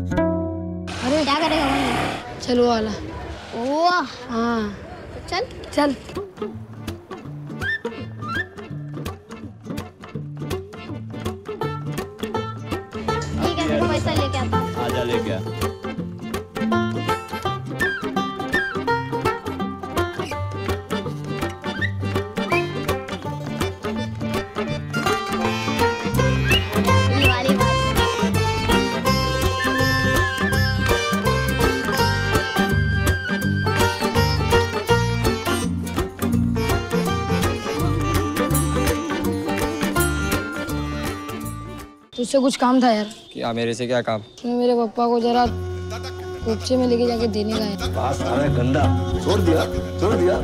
अरे क्या करेगा वही चलो वाला ओ हाँ। चल। चल। ठीक है पैसा लेके आता आजा लेके तुझसे कुछ काम था यार। क्या मेरे से क्या काम? मैं मेरे पापा को जरा कोपचे में लेके जाके देने का है। पास आ रहा है गंदा। छोड़ दिया छोड़ दिया।